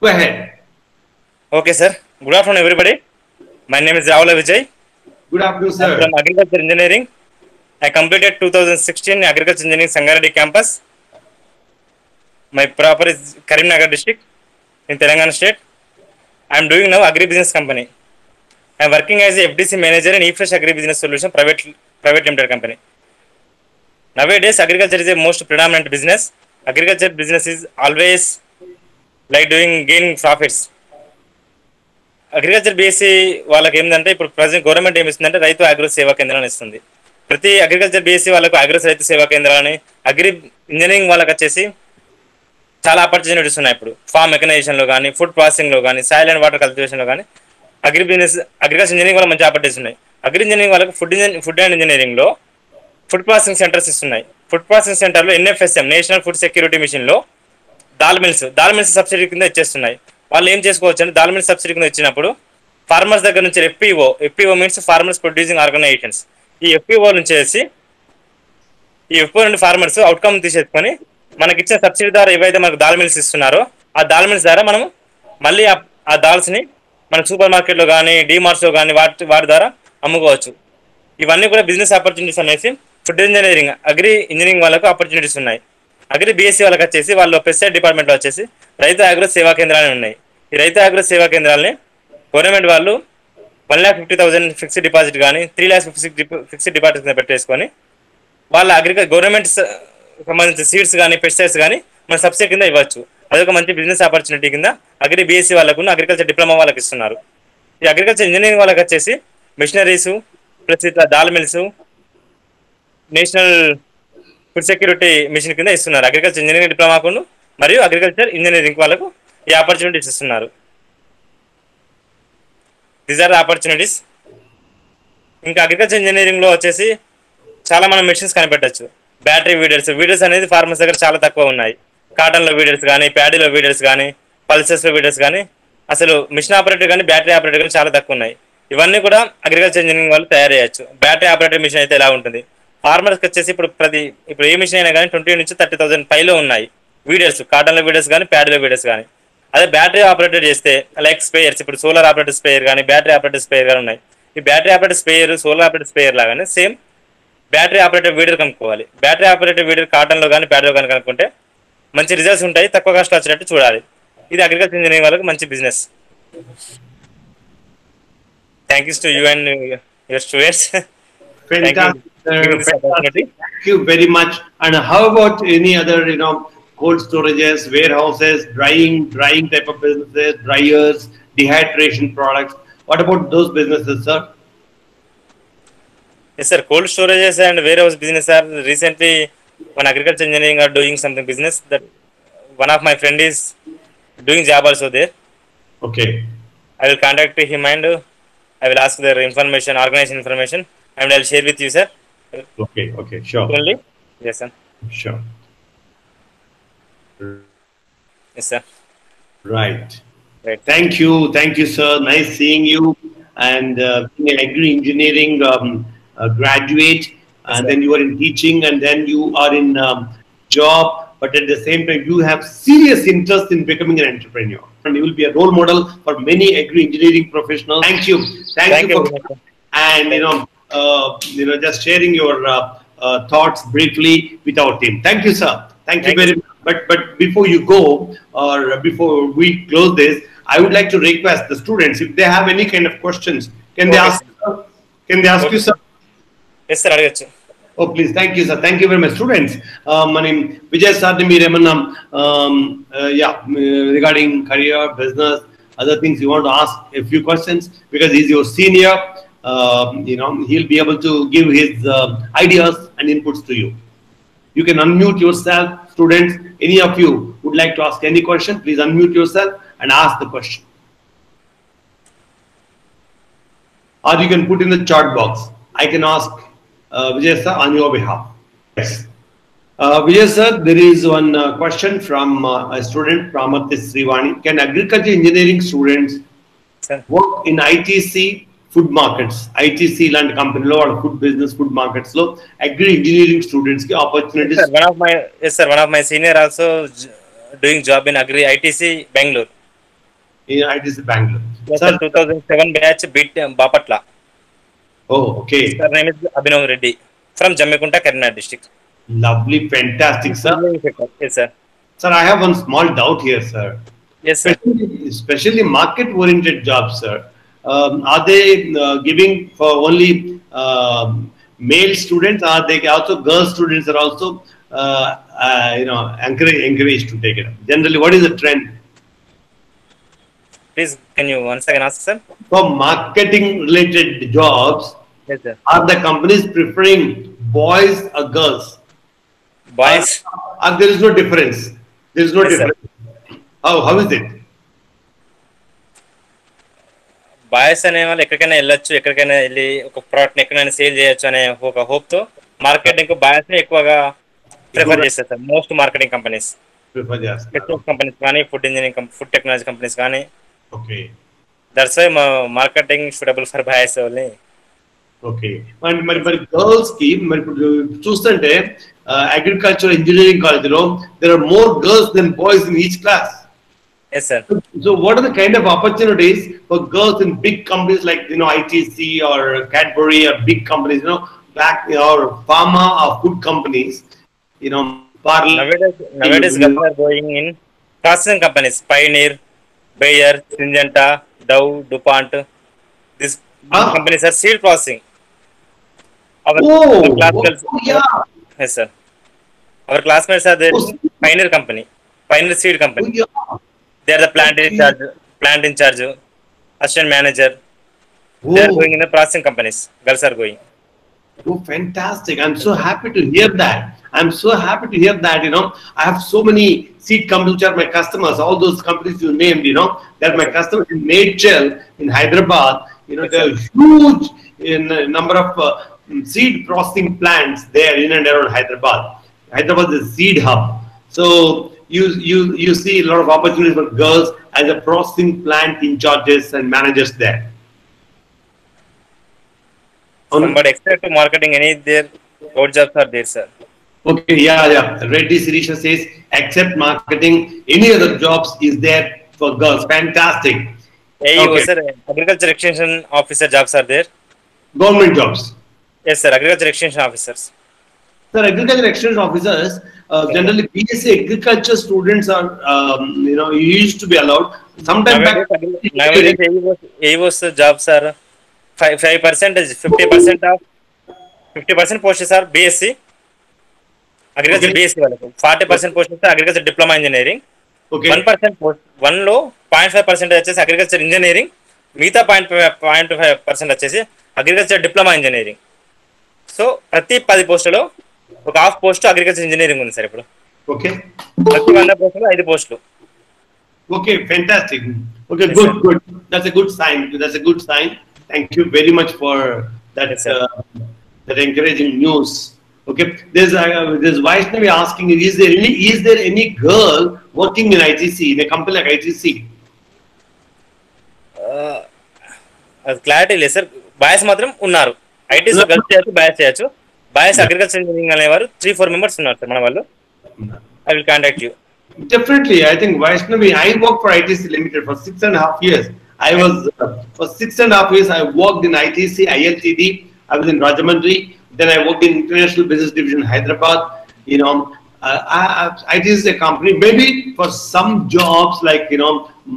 Go ahead. Okay, sir. Good afternoon, everybody. My name is Ravula Vijay. Good afternoon, I'm sir. from Agriculture Engineering. I completed 2016 Agriculture Engineering Sangareddy campus. My proper is Karimnagar district in Telangana state. I'm doing now agri business company. I'm working as a FDC manager in eFresh Agri Business Solution private private limited company. Nowadays, agriculture is a most predominant business. Agriculture business is always like doing gaining profits agriculture BSc వాళ్ళకి ఏంటంటే ఇప్పుడు present government ఏమి ఇస్తుందంటే రైతు agro సేవా కేంద్రాన్ని ఇస్తుంది. ప్రతి agriculture BSc వాళ్ళకు అగ్రో రైతు సేవా కేంద్రాలని అగ్రి ఇంజనీరింగ్ వాళ్ళకి వచ్చేసి చాలా ఆపర్చునిటీస్ ఉన్నాయి ఇప్పుడు. ఫార్మ్ మెకనైజేషన్లో కానీ ఫుడ్ ప్రాసెసింగ్లో కానీ సాయిల్ అండ్ వాటర్ కల్టివేషన్లో కానీ అగ్రి బిజినెస్ అగ్రికల్చర్ ఇంజనీరింగ్ వల్ల మంచి ఆపర్చునిటీస్ ఉన్నాయి. అగ్రి ఇంజనీరింగ్ వాళ్ళకి ఫుడ్ ఇంజనీరింగ్ ఫుడ్ అండ్ ఇంజనీరింగ్లో ఫుడ్ ప్రాసెసింగ్ సెంటర్స్ ఇస్తున్నాయి. ఫుడ్ ప్రాసెసింగ్ సెంటర్లో ఎన్ఎఫ్ఎస్ఎం నేషనల్ ఫుడ్ సెక్యూరిటీ మిషన్లో dal mills dal mills subsidy కింద ఇచ్చేస్తున్నాయి. వాళ్ళు ఏం చేసుకోవచ్చు అంటే దాల్ మిల్స్ సబ్సిడీ కింద ఇచ్చినప్పుడు ఫార్మర్స్ దగ్గర నుంచి FPO FPO means farmers producing organisations. ఈ ఎఫ్పిఓ నుంచి వేసి ఈ ఎఫ్పిఓ నుండి ఫార్మర్స్ అవుట్కమ్ తీసేసుకొని మనకి ఇచ్చిన సబ్సిడీ ద్వారా ఏవైతే మనకు దాల్ మిల్స్ ఇస్తున్నారో ఆ దాల్ మిల్స్ ద్వారా మనం మళ్ళీ ఆ- ఆ దాల్స్ని మన సూపర్ మార్కెట్లో కానీ డీమార్ట్స్లో కానీ వాటి వాటి ద్వారా అమ్ముకోవచ్చు. ఇవన్నీ కూడా బిజినెస్ ఆపర్చునిటీస్ అనేసి ఫుడ్ ఇంజనీరింగ్ అగ్రి ఇంజనీరింగ్ వాళ్ళకు ఆపర్చునిటీస్ ఉన్నాయి. అగ్రి బీఎస్సీ వాళ్ళకి వచ్చేసి వాళ్ళు పెస్టిసైడ్ డిపార్ట్మెంట్లో వచ్చేసి రైతు అగ్రో సేవా కేంద్రాలు ఉన్నాయి. ఈ రైతు అగ్రో సేవా కేంద్రాలని గవర్నమెంట్ వాళ్ళు one lakh fifty thousand fixed deposit కానీ త్రీ ల్యాక్స్ ఫిక్స్డ్ డిపాజిట్ కింద పెట్టేసుకొని వాళ్ళ అగ్రికల్ గవర్నమెంట్ సంబంధించిన సీడ్స్ కానీ పెస్టిసైడ్స్ కానీ మన సబ్సిడీ కింద ఇవ్వచ్చు. అదొక మంచి బిజినెస్ ఆపర్చునిటీ కింద అగ్రి బీఎస్సీ వాళ్ళకు అగ్రికల్చర్ డిప్లొమా వాళ్ళకి ఇస్తున్నారు. ఈ అగ్రికల్చర్ ఇంజనీరింగ్ వాళ్ళకి వచ్చేసి మిషనరీస్ ప్లస్ ఇట్లా dal mills national food security mission కింద ఇస్తున్నారు. అగ్రికల్చర్ ఇంజనీరింగ్ డిప్లొమాకు మరియు అగ్రికల్చర్ ఇంజనీరింగ్ వాళ్ళకు ఈ ఆపర్చునిటీస్ ఇస్తున్నారు. దీస్ ఆర్ ఆపర్చునిటీస్ ఇంకా అగ్రికల్చర్ ఇంజనీరింగ్లో వచ్చేసి చాలా మనం మెషిన్స్ కనిపెట్టచ్చు. బ్యాటరీ వీడర్స్ వీడర్స్ అనేది ఫార్మర్స్ దగ్గర చాలా తక్కువ ఉన్నాయి. కాటన్లో వీడర్స్ కానీ ప్యాడీలో వీడర్స్ కానీ పల్సెస్లో వీడర్స్ కానీ అసలు మిషన్ ఆపరేటర్ కానీ బ్యాటరీ ఆపరేటర్ కానీ చాలా తక్కువ ఉన్నాయి. ఇవన్నీ కూడా అగ్రికల్చర్ ఇంజనీరింగ్ వాళ్ళు తయారు చేయొచ్చు. బ్యాటరీ ఆపరేటర్ మిషన్ అయితే ఎలా ఉంటుంది? ఫార్మర్స్కి వచ్చేసి ఇప్పుడు ప్రతి ఇప్పుడు ఏ మిషన్ అయినా కానీ ట్వంటీ నుంచి థర్టీ థౌసండ్ పైలో ఉన్నాయి. వీడర్స్ కాటన్లో వీడర్స్ కానీ ప్యాడీలో వీడర్స్ కానీ. అదే బ్యాటరీ ఆపరేటర్ చేస్తే లైక్ స్పేయర్స్ ఇప్పుడు సోలార్ ఆపరేటర్ స్పేయర్ కానీ బ్యాటరీ ఆపరేటర్ స్పేయర్ కానీ ఉన్నాయి. ఈ battery operator sprayer solar operator sprayer లాగానే సేమ్ బ్యాటరీ ఆపరేటర్ వీడర్ కనుక్కోవాలి. బ్యాటరీ ఆపరేటర్ వీడర్ కాటన్లో కానీ ప్యాడీలో కానీ కనుక్కుంటే మంచి రిజల్ట్స్ ఉంటాయి. తక్కువ కాస్ట్ వచ్చేటట్టు చూడాలి. ఇది అగ్రికల్చర్ ఇంజనీరింగ్ వాళ్ళకి మంచి business thank yous to you and your students Fantastic. sir. Giving this opportunity. Thank you very much. And how about any other, you know, cold storages, warehouses, drying, drying type of businesses, dryers, dehydration products? What about those businesses, sir? Yes, sir. Cold storages and warehouse business are recently one agriculture engineering are doing something business that one of my friend is doing job also there. Okay. I will contact him and uh, I will ask their information, organization information, and I'll share with you, sir. Okay. Okay. Sure. Only. Yes, sir. Sure. Yes, sir. Right. Right. Thank you. Thank you, sir. Nice seeing you. And uh, being an agri engineering um, uh, graduate, and sir. then you are in teaching, and then you are in um, job, but at the same time, you have serious interest in becoming an entrepreneur. And you will be a role model for many agri engineering professionals. Thank you. Thank, Thank you you for sir. and you know, uh, you know, just sharing your uh, uh, thoughts briefly with our team. Thank you, sir. Thank, Thank you very much. But, but before you go or before we close this, I would like to request the students, if they have any kind of questions, can okay. they ask, sir? Can they ask okay. you, sir? Yes, sir. I Oh, please. Thank you, sir. Thank you very much. Students, um, my name Vijay Sadhimi Ramanam. Um, uh, yeah, uh, regarding career, business, other things, you want to ask a few questions because he's your senior um, you know, he'll be able to give his uh, ideas and inputs to you. You can unmute yourself, students. Any of you would like to ask any question, please unmute yourself and ask the question. Or you can put in the chat box. I can ask uh, Vijay sir on your behalf. Yes. Uh, Vijay sir, there is one uh, question from uh, a student, Pramath Srivani. Can agriculture engineering students sir work in ITC food markets? ITC లాంటి కంపెనీలో వాళ్ళ food business food markets లో agri engineering students కి opportunities one of my yes sir one of my senior also doing job in agri ITC Bengaluru in ITC Bangalore. Yes, Sir, sir, 2007 batch beat Bapatla. oh, okay. Sir name is Abhinav Reddy from Jammikunta, Karnataka district. Lovely, fantastic, sir. Yes, sir. Sir, I have one small doubt here, sir. Yes, sir. Especially, especially market-oriented jobs, sir. um, are they uh, giving for only um male students? Are they also girl students are also uh, uh, you know encouraged, encouraged to take it up? Generally, what is the trend Please, can you once again ask, sir? for marketing-related jobs? Yes, sir. Are the companies preferring boys or girls? Boys, Or there is no difference. There is no Yes, sir. difference. How how is it? Boys అనే వాళ్ళు ఎక్కడికైనా వెళ్ళొచ్చు ఎక్కడికైనా వెళ్ళి ఒక product ఎక్కడైనా sale చేయొచ్చు అనే ఒక హోప్ తో మార్కెటింగ్ బాయ్స్ ఎక్కువగా ప్రిఫర్ చేస్తారు sir most marketing companies Prefer చేస్తున్నారు. టెక్నిక్ కంపెనీస్ కానీ food engineering food technology companies కానీ Okay. That's why marketing suitable for boys only okay మరి మరి మరి గర్ల్స్ కి మరి ఇప్పుడు చూస్తుంటే అగ్రికల్చర్ ఇంజనీరింగ్ కాలేజ్ లో there are more girls then boys in each class Yes, sir. So, what are the kind of opportunities for girls in big companies like you know ITC or Cadbury or big companies, you know, back you know, or pharma or food companies, you know, parlor. Nowadays, nowadays mm-hmm. going in construction companies, Pioneer, Bayer, Syngenta, Dow, DuPont. These companies are still processing. Our oh, oh classmates, oh, yeah. Yes, sir. Our classmates are the oh, Pioneer company, Pioneer seed company. Oh, yeah they are the plant in charge plant in charge assistant manager they are Oh. going in the processing companies girls are going Oh, fantastic. I'm so happy to hear that. I'm so happy to hear that, you know. I have so many seed companies which are my customers, all those companies you named, you know, they're my customers in Medchal, in Hyderabad. You know, there are huge in uh, number of uh, mm, seed processing plants there in and around Hyderabad. Hyderabad is a seed hub. So you, you, you see a lot of opportunities for girls as a processing plant in charges and managers there. On- but except marketing any their road jobs are there sir Okay, yeah, yeah. Reddy Sirisha says, except marketing, any other jobs is there for girls. Fantastic. AEO, Okay. sir, agriculture extension officer jobs are there. Government jobs. Yes, sir, agriculture extension officers. Sir, agriculture extension officers, general BSc agriculture students are you know you use to be percent of 50 percent post sir BSc agriculture BSc percent post sir agriculture diploma engineering one percent post 1 లో 0.5 percent వచ్చేసి agriculture engineering మిగతా point point five percent వచ్చేసి agriculture diploma engineering so ప్రతి పది పోస్టులో ఒక half post agriculture engineering ఉంది sir ఇప్పుడు okay, ప్రతి వంద పోస్టులో ఐదు పోస్టులు okay, fantastic. Okay, Yes, good, sir. good. That's a good sign. That's a good sign. Thank you very much for that, Yes, sir. uh, that encouraging news. Okay, there's uh, there's Vaishnavi asking, is there any is there any girl working in ITC in a company like ITC? అది clarity లేదు sir boys మాత్రం ఉన్నారు ITs girls చేయొచ్చు boys చేయొచ్చు bias agriculture engineering అనే వారు Three four members ఉన్నారు sir మన వాళ్ళు I will contact Definitely, I think Vaishnavi, I worked for ITC Limited for six and a half years. I was, uh, for six and a half years, I worked in ITC, ILTD, I was in Rajahmundry, then I worked in International Business Division, Hyderabad. You know, uh, I, ITC is a company, maybe for some jobs like, you know,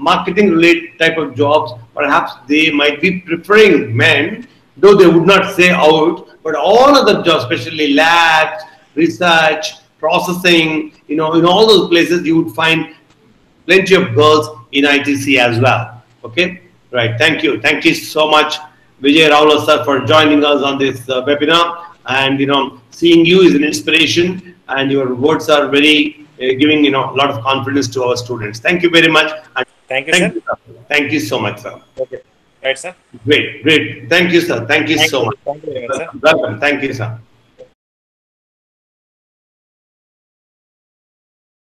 marketing related type of jobs, perhaps they might be preferring men though they would not say out, but all of the jobs, especially labs, research, processing, you know, in all those places you would find plenty of girls in ITC as well. Okay, right. Thank you. Thank you so much, Vijay Ravula sir, for joining us on this uh, webinar. And you know, seeing you is an inspiration, and your words are very uh, giving you know a lot of confidence to our students. Thank you very much. And thank you, thank sir. You, sir. Thank you so much, sir. Okay. Right, sir? Great, great. Thank you, sir. Thank you Thank so you. much. Thank you, Welcome. Thank you, sir.